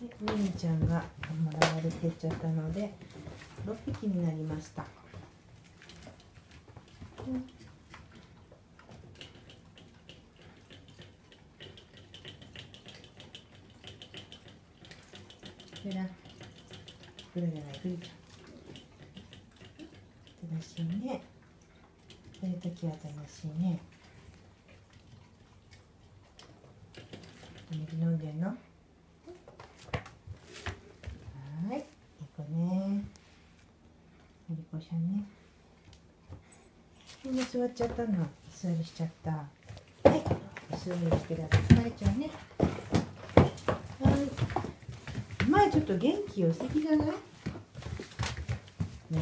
でミニちゃんがもらわれてっちゃったので6匹になりました、うんほら、じゃない、ふりちゃん。楽しいね。こういう時は楽しいね。水飲んでんのはーい、いい子ね。のりこちゃんね。みんな座っちゃったの。座りしちゃった。はい、お座りしてください。ちゃんね。はい。前ちょっと元気良すぎじゃない？ねえ。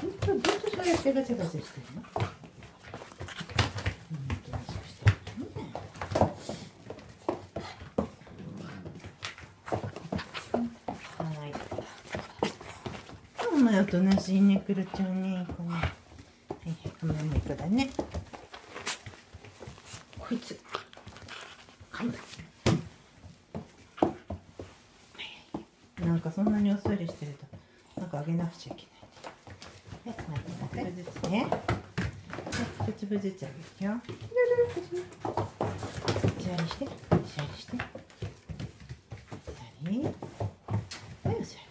ほんと、ずっとそうやってガチャガチャしてるのうんおとなしくしてるのねはい。お前おとなしいね、くるちゃんね。いい子ね。はいはい、お前もい子だね。こいつ。噛んだ。なんかそんなにお座りしてると、なんかあげなくちゃいけない。はい、また一つずつね。はい、一粒ずつあげるよ。座りして、座りして。座り。はい、お座り。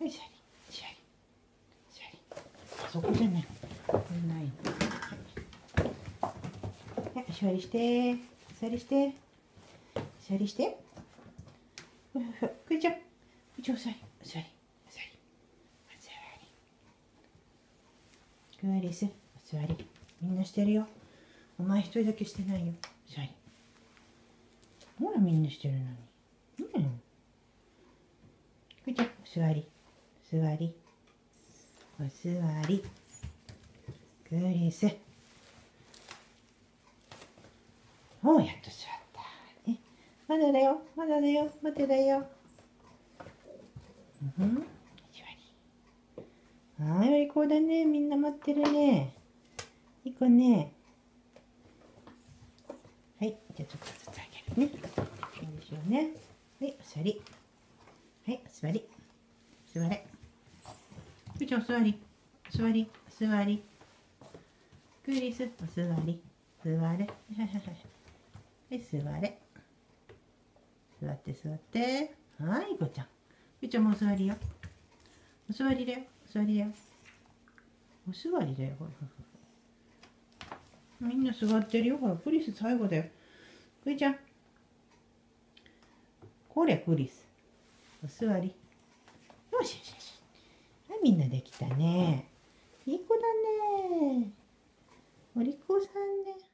はい、座り。座り。座り。あそこじゃない。これない。はい、はい、座りして。座りして。座りして。ふふふ、くいちゃん、くいちゃん、お座り、お座り、お座り、お座り。クーリス、お座り。みんなしてるよ。お前一人だけしてないよ。お座り。ほら、みんなしてるのに。うん。くいちゃ座り、座り、お座り。クーリス。おう、やっと座った。ね。まだだよ、まだだよ、待てだよ。うん、はい、こうだね、みんな待ってるね。いい子ね。はい、じゃあちょっとずつあげるね。よいしょうね。はい、お座り。はい、お座り。座れ。くーちゃん、座り。座り、座り。クリス、お座り。座れ。はい、座れ。座って座って。はい、こちゃん。ゆうちゃんもお座りよ。お座りだよ。お座りだよ。お座りだよ。ほらみんな座ってるよ。ほら、クリス最後だよ。くいちゃん。これ、クリス。お座り。みんなできたね。いい子だね。お利口さんね。